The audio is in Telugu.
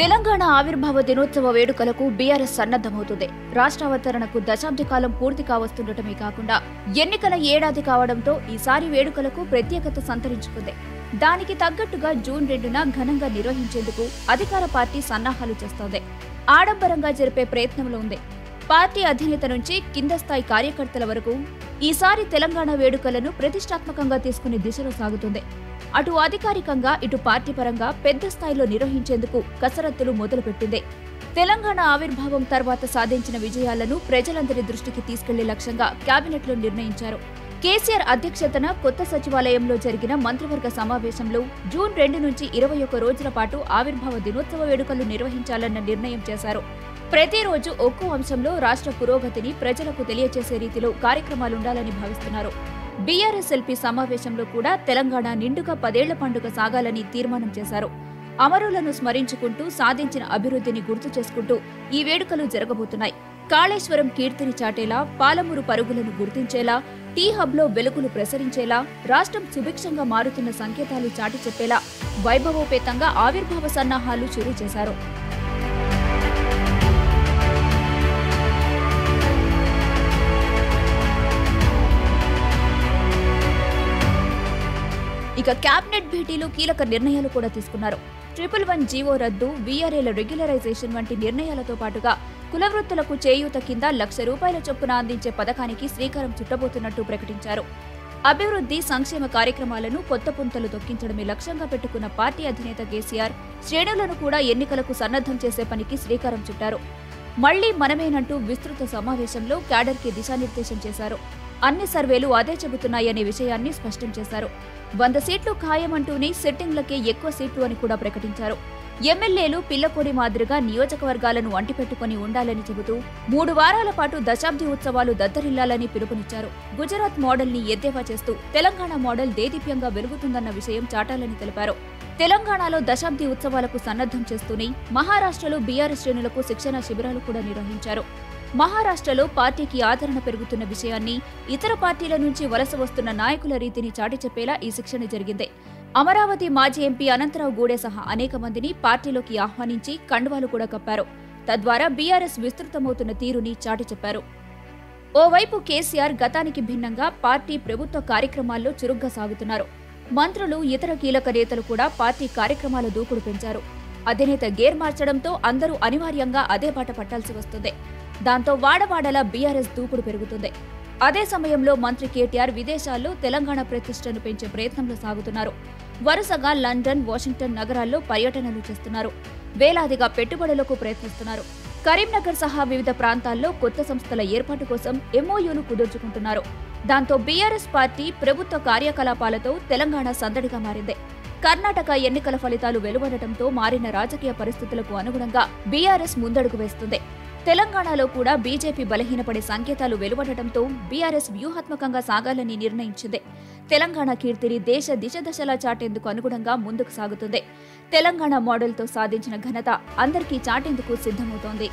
తెలంగాణ ఆవిర్భావ దినోత్సవ వేడుకలకు బీఆర్ఎస్ సన్నద్దమవుతుంది రాష్ట్ర అవతరణకు దశాబ్ద కాలం పూర్తి కావస్తుండటమే కాకుండా ఎన్నికల ఏడాది కావడంతో ఈసారి వేడుకలకు ప్రత్యేకత సంతరించుకుంది. దానికి తగ్గట్టుగా జూన్ రెండున ఘనంగా నిర్వహించేందుకు అధికార పార్టీ సన్నాహాలు చేస్తోంది. ఆడంబరంగా జరిపే ప్రయత్నంలో ఉంది. పార్టీ అధినేత నుంచి కింద స్థాయి కార్యకర్తల వరకు ఈసారి తెలంగాణ వేడుకలను ప్రతిష్టాత్మకంగా తీసుకునే దిశలో సాగుతుంది. అటు అధికారికంగా ఇటు పార్టీ పరంగా పెద్ద స్థాయిలో నిర్వహించేందుకు కసరత్తులు మొదలుపెట్టింది. తెలంగాణ ఆవిర్భావం తర్వాత సాధించిన విజయాలను ప్రజలందరి దృష్టికి తీసుకెళ్ళే లక్ష్యంగా కేబినెట్లో నిర్ణయించారు. కేసీఆర్ అధ్యక్షతన కొత్త సచివాలయంలో జరిగిన మంత్రివర్గ సమావేశంలో జూన్ రెండు నుంచి ఇరవై ఒక్క రోజుల పాటు ఆవిర్భావ దినోత్సవ వేడుకలు నిర్వహించాలన్న నిర్ణయం చేశారు. ప్రతిరోజు ఒక్కో అంశంలో రాష్ట్ర పురోగతిని ప్రజలకు తెలియజేసే రీతిలో కార్యక్రమాలుండాలని భావిస్తున్నారు. బీఆర్ఎస్ ఎల్పీ సమావేశంలో కూడా తెలంగాణ నిండుగా పదేళ్ళ పండుగ సాగాలని తీర్మానం చేశారు. అమరులను స్మరించుకుంటూ సాధించిన అభివృద్ధిని గుర్తు చేసుకుంటూ ఈ వేడుకలు జరగబోతున్నాయి. కాళేశ్వరం కీర్తిని చాటేలా పాలమూరు పరుగులను గుర్తించేలా టీ హబ్లో వెలుగులు ప్రసరించేలా రాష్ట్రం సుభిక్షంగా మారుతున్న సంకేతాలు చాటి చెప్పేలా వైభవోపేతంగా ఆవిర్భావ సన్నాహాలు చేశారు ఇక కేబినెట్ భేటీలో కీలక నిర్ణయాలు కూడా తీసుకున్నారు. ట్రిపుల్ వన్ జీవో రద్దు వీఆర్ఏల రెగ్యులరైజేషన్ వంటి నిర్ణయాలతో పాటుగా కులవృత్తులకు చేయూత కింద లక్ష రూపాయల చొప్పున అందించే పథకానికి శ్రీకారం చుట్టబోతున్నట్టు ప్రకటించారు. అభివృద్ధి సంక్షేమ కార్యక్రమాలను కొత్త పుంతలు తొక్కించడమే లక్ష్యంగా పెట్టుకున్న పార్టీ అధినేత కేసీఆర్ శ్రేణులను కూడా ఎన్నికలకు సన్నద్ధం చేసే పనికి శ్రీకారం చుట్టారు. మళ్ళీ మనమేనంటూ విస్తృత సమావేశంలో క్యాడర్కి దిశానిర్దేశం చేశారు. అన్ని సర్వేలు అదే చెబుతున్నాయనే విషయాన్ని స్పష్టం చేశారు. వంద సీట్లు ఖాయమంటూనే సిట్టింగ్లకే ఎక్కువ సీట్లు అని కూడా ప్రకటించారు. ఎమ్మెల్యేలు పిల్లపూడి మాదిరిగా నియోజకవర్గాలను అంటిపెట్టుకుని ఉండాలని చెబుతూ మూడు వారాల పాటు దశాబ్ది ఉత్సవాలు దద్దరిల్లాలని పిలుపునిచ్చారు. గుజరాత్ మోడల్ని ఎద్దేవా చేస్తూ తెలంగాణ మోడల్ దేదీప్యంగా వెలుగుతుందన్న విషయం చాటాలని తెలిపారు. తెలంగాణలో దశాబ్ది ఉత్సవాలకు సన్నద్ధం చేస్తూనే మహారాష్ట్రలో బీఆర్ఎస్ శ్రేణులకు శిక్షణ శిబిరాలు కూడా నిర్వహించారు. మహారాష్ట్రలో పార్టీకి ఆదరణ పెరుగుతున్న విషయాన్ని ఇతర పార్టీల నుంచి వలస వస్తున్న నాయకుల రీతిని చాటి చెప్పేలా ఈ శిక్షణ జరిగింది. అమరావతి మాజీ ఎంపీ అనంతరావు గూడే సహా అనేక మందిని పార్టీలోకి ఆహ్వానించి కండువాలు కూడా కప్పారు. తద్వారా బీఆర్ఎస్ విస్తృతమవుతున్న తీరుని చాటి చెప్పారు. ఓవైపు కేసీఆర్ గతానికి భిన్నంగా పార్టీ ప్రభుత్వ కార్యక్రమాల్లో చురుగ్గా సాగుతున్నారు. మంత్రులు ఇతర కీలక నేతలు కూడా పార్టీ కార్యక్రమాల దూకుడు పెంచారు. అధినేత గేర్ మార్చడంతో అందరూ అనివార్యంగా అదే బాట పట్టాల్సి వస్తుంది. దాంతో వాడవాడలా బీఆర్ఎస్ దూకుడు పెరుగుతుంది. అదే సమయంలో మంత్రి కేటీఆర్ విదేశాల్లో తెలంగాణ ప్రతిష్టను పెంచే ప్రయత్నంలో సాగుతున్నారు. వరుసగా లండన్ వాషింగ్టన్ నగరాల్లో పర్యటనలు చేస్తున్నారు. వేలాదిగా పెట్టుబడులకు ప్రయత్నిస్తున్నారు. కరీంనగర్ సహా వివిధ ప్రాంతాల్లో కొత్త సంస్థల ఏర్పాటు కోసం ఎంఓయూలు కుదుర్చుకుంటున్నారు. దాంతో బీఆర్ఎస్ పార్టీ ప్రభుత్వ కార్యకలాపాలతో తెలంగాణ సందడిగా మారింది. కర్ణాటక ఎన్నికల ఫలితాలు వెలువడటంతో మారిన రాజకీయ పరిస్థితులకు అనుగుణంగా బీఆర్ఎస్ ముందడుగు వేస్తుంది. తెలంగాణలో కూడా బీజేపీ బలహీనపడే సంకేతాలు వెలువడటంతో బీఆర్ఎస్ వ్యూహాత్మకంగా సాగాలని నిర్ణయించింది. తెలంగాణ కీర్తిని దేశ దిశ దశలా చాటేందుకు అనుగుణంగా ముందుకు సాగుతుంది. తెలంగాణ మోడల్తో సాధించిన ఘనత అందరికీ చాటేందుకు సిద్ధమవుతోంది.